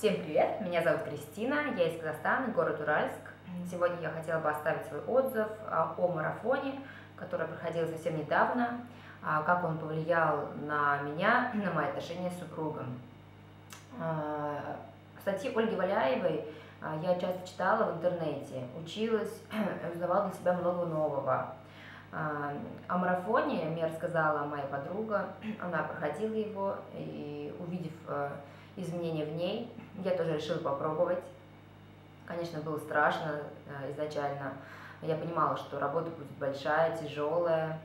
Всем привет, меня зовут Кристина, я из Казахстана, город Уральск. Сегодня я хотела бы оставить свой отзыв а, о марафоне, который проходил совсем недавно, а, как он повлиял на меня, на мои отношения с супругом. А, статьи Ольги Валяевой я часто читала в интернете, училась, узнавала для себя много нового. О марафоне мне рассказала моя подруга, она проходила его, и увидев изменения в ней, я тоже решила попробовать. Конечно, было страшно э, изначально. Я понимала, что работа будет большая, тяжелая,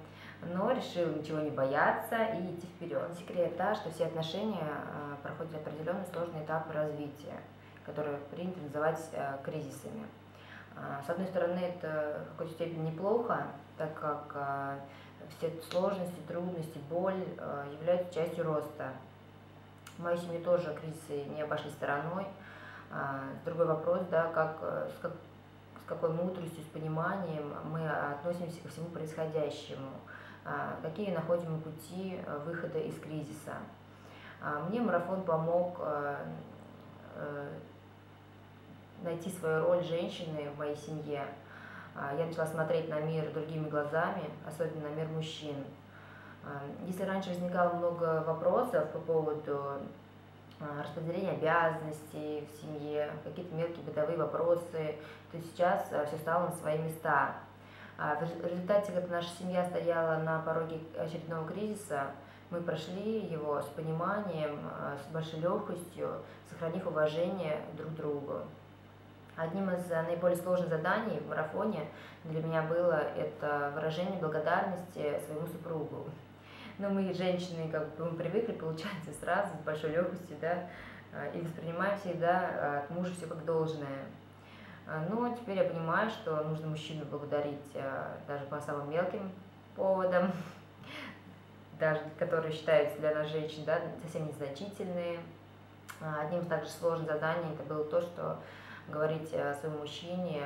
но решила ничего не бояться и идти вперед. Секрет та, что все отношения э, проходят определенный сложный этап развития, который принято называть э, кризисами. С одной стороны, это в какой-то степени неплохо, так как все сложности, трудности, боль являются частью роста. В моей семье тоже кризисы не обошли стороной. А, другой вопрос, да, как, э, с, как, с какой мудростью, с пониманием мы относимся ко всему происходящему, а, какие находим пути э, выхода из кризиса. А, мне марафон помог э, найти свою роль женщины в моей семье. Я начала смотреть на мир другими глазами, особенно на мир мужчин. Если раньше возникало много вопросов по поводу а, распределения обязанностей в семье, какие-то мелкие бытовые вопросы, то сейчас а, все стало на свои места. А, в результате, как наша семья стояла на пороге очередного кризиса, мы прошли его с пониманием, с большой легкостью, сохранив уважение друг к другу. Одним из наиболее сложных заданий в марафоне для меня было это выражение благодарности своему супругу. Но мы, женщины, как бы мы привыкли, получается, сразу, с большой легкостью, да, а, и воспринимаем всегда а, от мужа все как должное. А, но теперь я понимаю, что нужно мужчину благодарить даже по самым мелким поводам, даже которые считаются для нас женщин да, совсем незначительные. Одним из также сложных заданий это было то, что говорить своему мужчине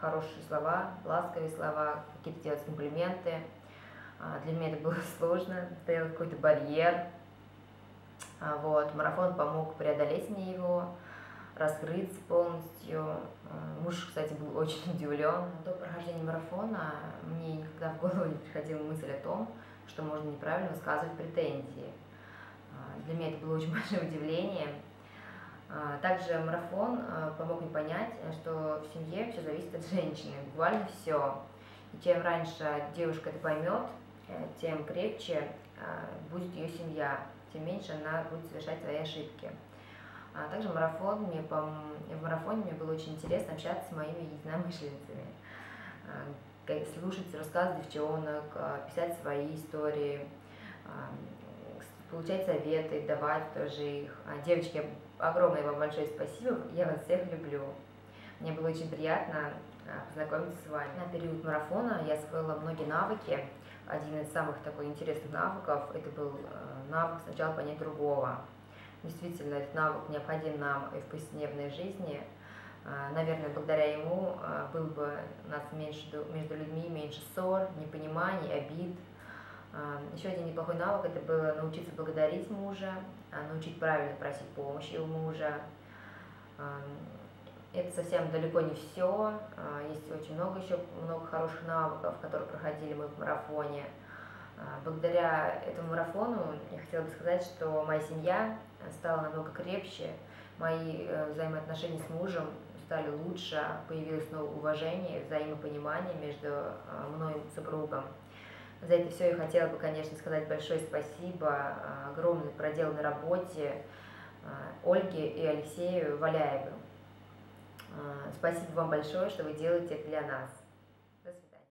хорошие слова, ласковые слова, какие-то делать комплименты, для меня это было сложно, стоял какой-то барьер. А, вот, марафон помог преодолеть мне его, раскрыться полностью. А, муж, кстати, был очень удивлен. До прохождения марафона мне никогда в голову не приходила мысль о том, что можно неправильно высказывать претензии. Для меня это было очень большое удивление. Также марафон помог мне понять, что в семье все зависит от женщины, буквально все. И чем раньше девушка это поймет, тем крепче а, будет ее семья, тем меньше она будет совершать свои ошибки. А также марафон мне, в марафоне мне было очень интересно общаться с моими единомышленницами, а, слушать рассказы девчонок, писать свои истории, получать советы, давать тоже их. Девочки, огромное вам большое спасибо, я вас всех люблю. Мне было очень приятно познакомиться с вами. На период марафона я освоила многие навыки, один из самых такой интересных навыков, это был э, навык сначала понять другого. Действительно, этот навык необходим нам и в повседневной жизни. Э, наверное, благодаря ему э, был бы у нас меньше, между людьми меньше ссор, непониманий, обид. Еще один неплохой навык – это было научиться благодарить мужа, научить правильно просить помощи у мужа, это совсем далеко не все. А, очень много еще много хороших навыков, которые проходили мы в марафоне. А, благодаря этому марафону я хотела бы сказать, что моя семья стала намного крепче, мои э, взаимоотношения с мужем стали лучше, появилось новое уважение, взаимопонимание между а, мной и супругом. За это все я хотела бы, конечно, сказать большое спасибо огромной проделанной работе Ольге и Алексею Валяевым. А, спасибо вам большое, что вы делаете это для нас.